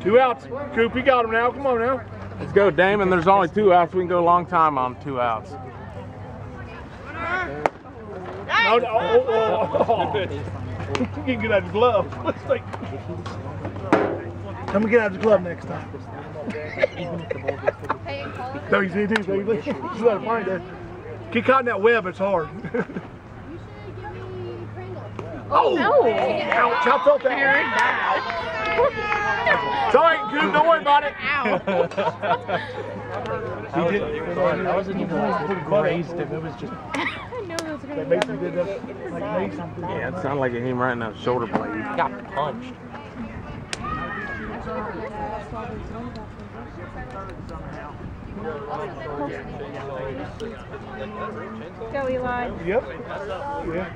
Two outs. Coop, you got him now. Come on now. Let's go, Damon. There's only two outs. We can go a long time on two outs. No, no, oh, oh, oh. oh. You can get out of the glove. Let's take. Come and get out of the glove next time. No, you see, too, baby. Just let it find it. Get caught in that web, it's hard. oh! No. Ouch, I felt that. Sorry, Coop, don't worry about it. He did. I wasn't even like grazed him. It was just. I know that's That right. Mason did that. Like Mason. Yeah, it sounded like it hit him right in the shoulder blade. got punched. Go, Eli. Yep. Yeah.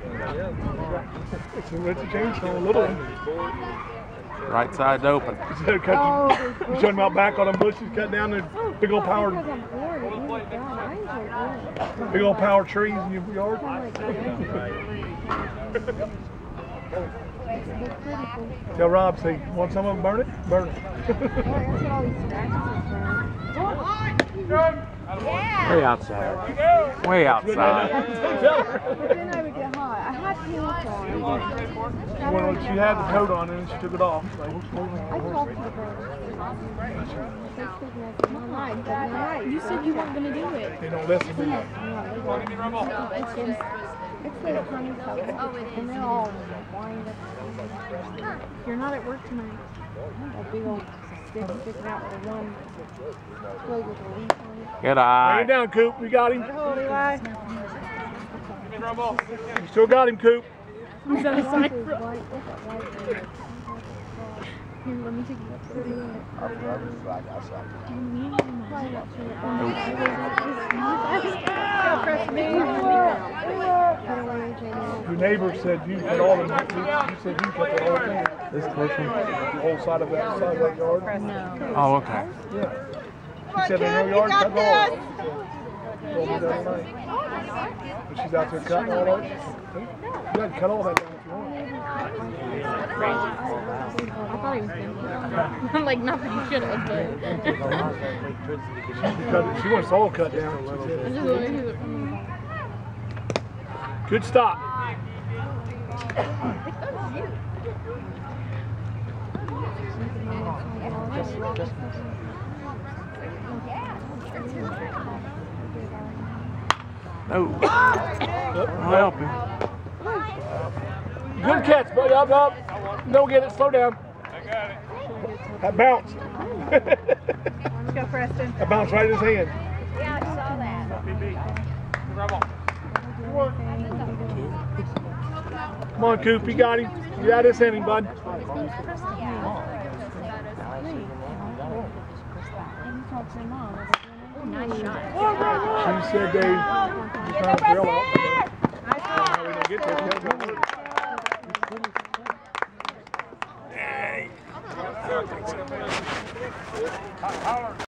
It's a, it's a chainsaw, a little one. Right side's open. Instead of cutting, you showing them out back on them bushes, cut down the big old power, Because I'm bored. My God, I enjoy it. big old power trees in your yard. I'm like, It's pretty cool. Tell Rob, say, want some of them, burn it? Burn it. That's what all these scratches are from. Way outside. Way outside. Tell her. But then I would get hot. Had pants on. Well, she had the coat on and she took it off. So. I talked to the bird. You said you weren't gonna do it. They don't listen to me. No, it's just it's like honeycomb, and they're all lined up. You're not at work tonight. A big old stick sticking out with one twig with a leaf on it. Good Bring eye. it down, Coop. We got him. Hold Eli. You still got him, Coop. He's on the side. Here, let me take you up to the Your neighbor said you put all the, you said you cut the whole thing. This close one? The whole side of that, side of that yard. Oh, okay. Yeah. She said in her yard, cut all of it. Told me the other night. But she's out there cutting all of it. You can cut all that down if you want. I thought he was gonna I'm like, not that he should have, but. She, cut she wants it all cut down. she I said. just wanted. Good stop. No. I'll help you. Good catch, buddy. Up, up. Don't get it. Slow down. I got it. That bounce. Let's go, Preston. that bounced right in his hand. Yeah, I saw that. Come on, Coop. You got him. You got this inning, bud. Nice shot. She said they. Just trying to thrill out. How we don't get there. That's gonna work. I don't think so.